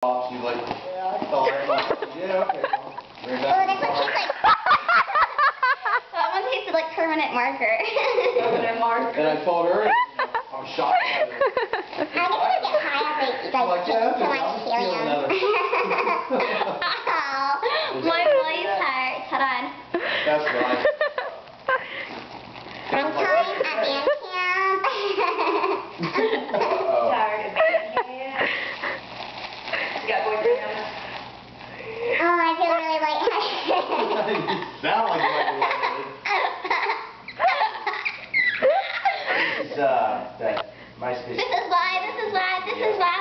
she's like, yeah, I saw that. Yeah, okay, mom. Well, that's what she's like. that one tasted like permanent marker. permanent marker. And I told her, I'm shocked. I'm going to get high up you guys like, yeah, so much helium. oh, my voice hurts. Hold on. That's right. Now I know what This is, uh, that MySpace. This is why, this is why, this is why.